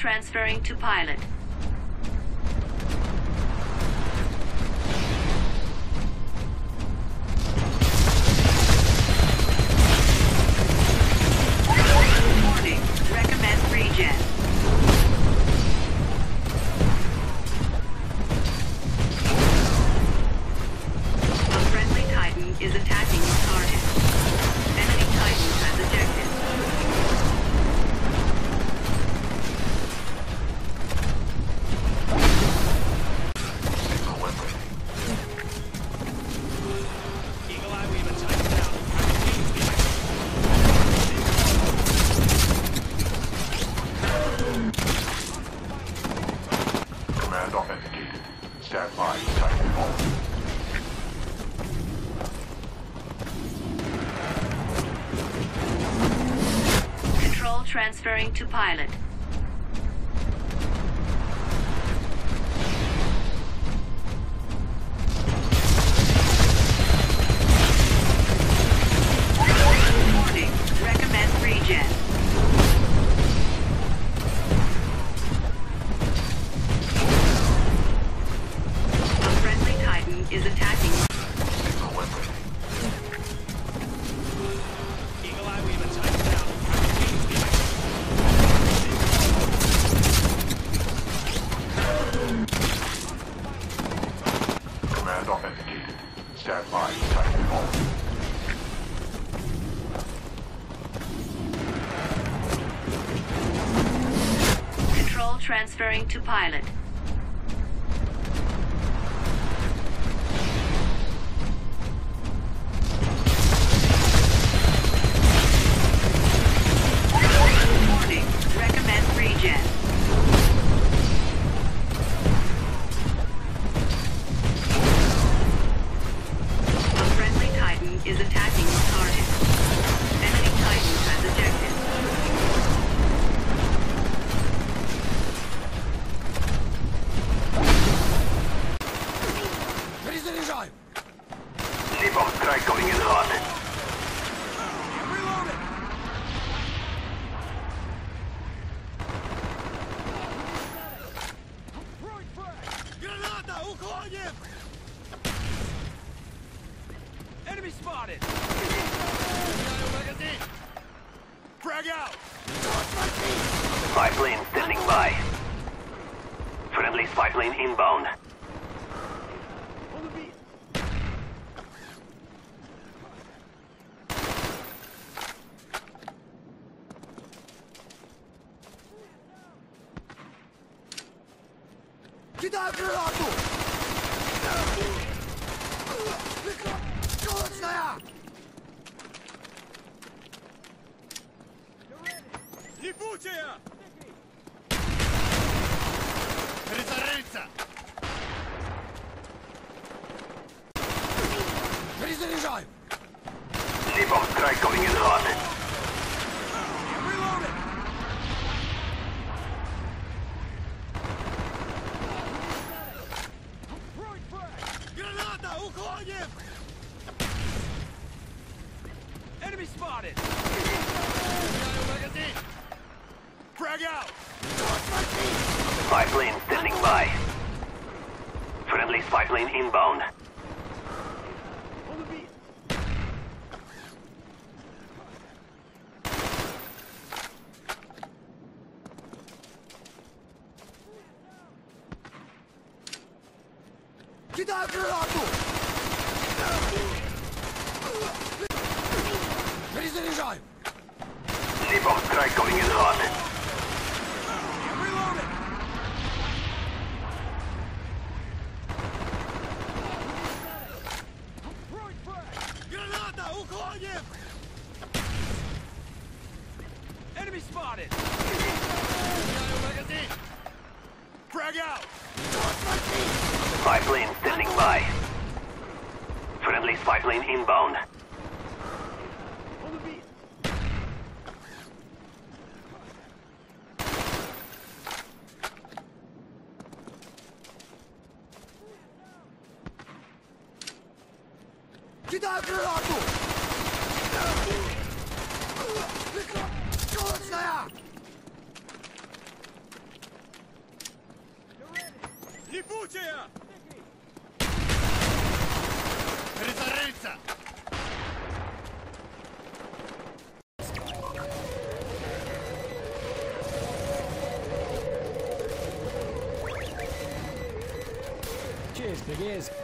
transferring to pilot. Transferring to pilot. Authenticated. Stand by. Titan call. Control transferring to pilot. Calling him! Enemy spotted! Frag out! Spy plane standing by. Friendly spy plane inbound. Get out of here, Arthur! Липучая! Перезарядиться! Перезаряжаю! Napalm strike coming in hot. spotted. Frag out! Spy plane standing by. Friendly spy plane inbound. Enemy spotted! Магазин! Frag out! Spy plane standing by. Friendly spy plane inbound. Кидай гранату! Липутия! Призорыться! Чисто, есть.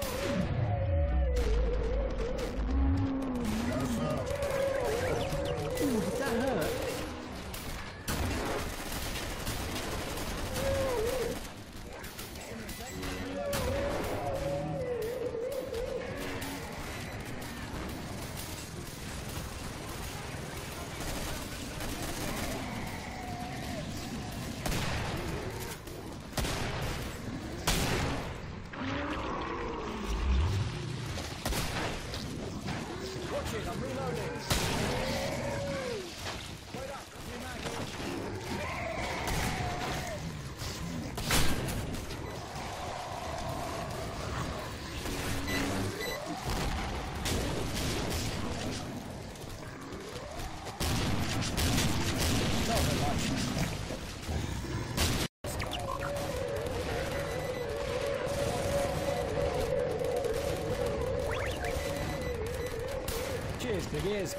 Cheers, freguês!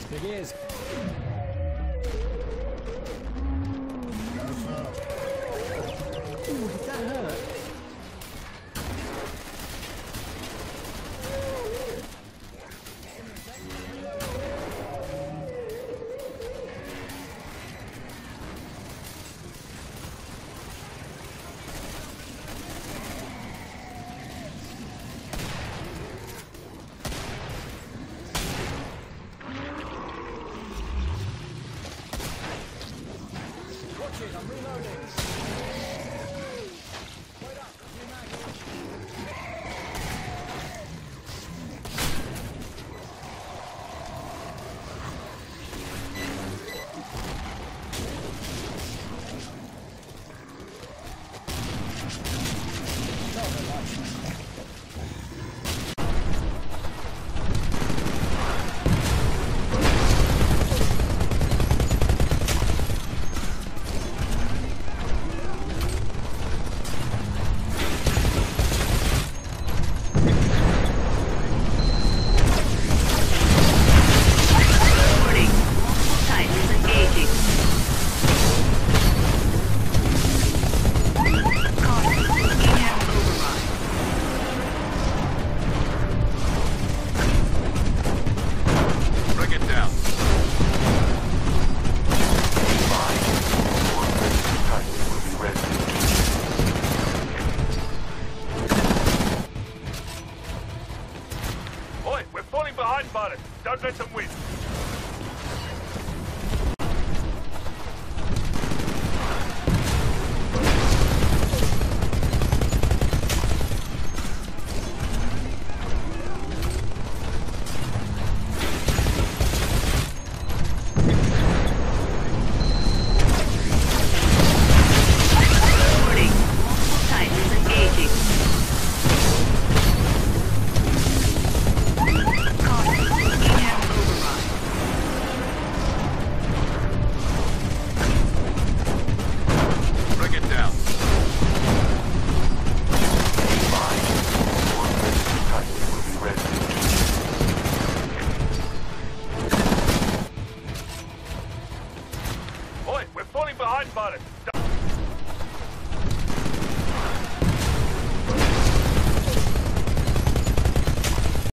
Yes, it is. to win.